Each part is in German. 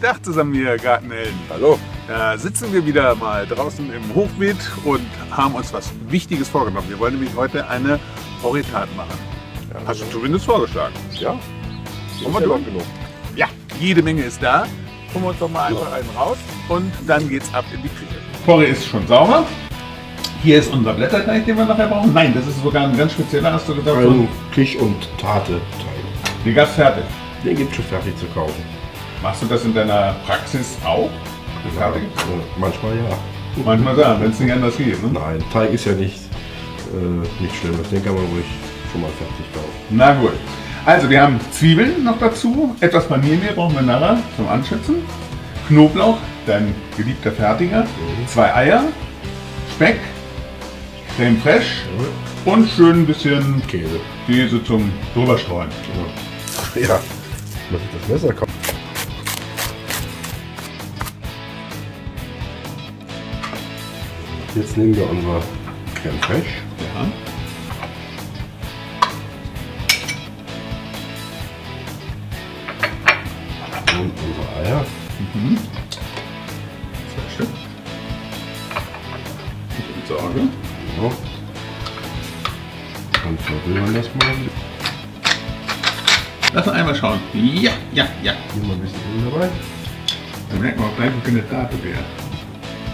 Tag zusammen hier, Gartenhelden. Hallo. Da sitzen wir wieder mal draußen im Hochbeet und haben uns was Wichtiges vorgenommen. Wir wollen nämlich heute eine Oritat machen. Ja, Hast du zumindest vorgeschlagen. Ja. Wollen wir ja lang genug. Ja, jede Menge ist da. Holen wir uns doch mal einfach einen raus und dann geht's ab in die Küche. Porre ist schon sauber. Hier ist unser Blätterteig, den wir nachher brauchen. Nein, das ist sogar ein ganz spezieller, hast du gesagt. Ein Kisch- und Tate-Teig. Die Gast fertig. Den gibt es schon fertig zu kaufen. Machst du das in deiner Praxis auch? Fertig? Äh, Manchmal ja. Manchmal sagen, wenn es nicht anders geht. Ne? Nein, Teig ist ja nicht, äh, nicht schlimm. Den kann man ruhig schon mal fertig kaufen. Na gut. Also wir haben Zwiebeln noch dazu, etwas Paniermehl brauchen wir nachher zum Anschützen, Knoblauch, dein geliebter Fertiger, zwei Eier, Speck, Creme fraiche und schön ein bisschen Käse. Käse zum drüberstreuen. Ja. ja. Muss ich das Messer kaufen? Jetzt nehmen wir unser Creme fraiche Ja. und unsere Eier. Mhm. Sehr schön. Ich entsorge. Ja. Und verrühren das mal. Lass uns einmal schauen. Ja, ja, ja. Hier mal ein bisschen Öl dabei. Dann merken wir auch gleich, wie penetrate wäre.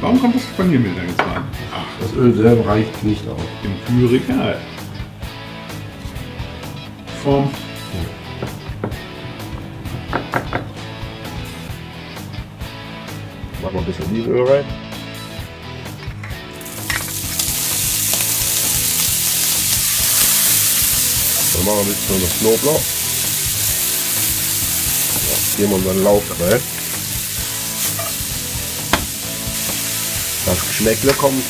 Warum kommt das Paniermehl da jetzt rein? Ach, Das Öl selber reicht nicht aus. im Kühlregal. Vom Machen wir ein bisschen Olivenöl rein. Dann machen wir ein bisschen das Knoblauch. Ja, geben wir unseren Lauch dabei. Das Geschmäckle kommt.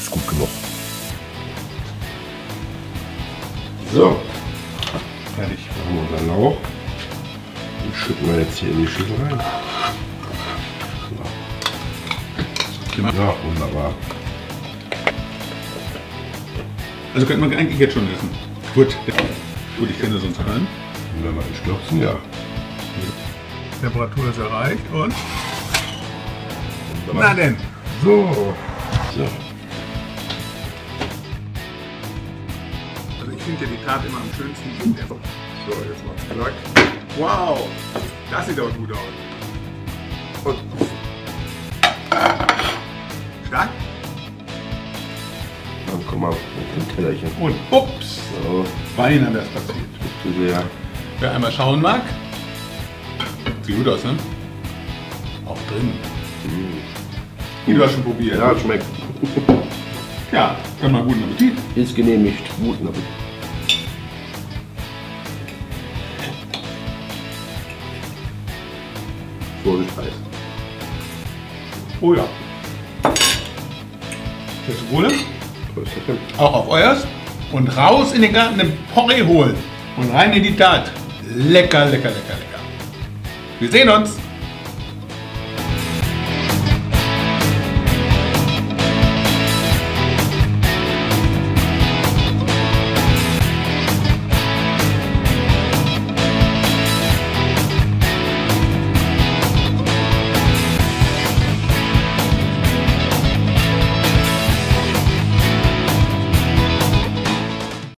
Ist gut genug. So, fertig. machen wir unseren Lauch. Den schütten wir jetzt hier in die Schüssel rein. Ja, wunderbar. Also könnte man eigentlich jetzt schon essen. Gut. Gut, ich kenne sonst rein. Und wenn wir den stürzen, ja. Temperatur ist erreicht und. Na denn. So. So. Also ich finde ja die Tat immer am schönsten. So, jetzt macht's klack. Wow! Das sieht aber gut aus. Und Stark. dann kommen wir mit dem Tellerchen. Und ups! So, Beinahe das passiert. zu sehr. Wer einmal schauen mag. Sieht gut aus, ne? Auch drin. Die du hast schon probiert. Ja, schmeckt. ja, dann mal guten Appetit. Ist genehmigt. Guten Appetit. Vorsicht heiß. Oh ja. Jetzt Wohle. Auch auf euers. Und raus in den Garten den Porree holen. Und rein in die Tat. Lecker, lecker, lecker, lecker. Wir sehen uns.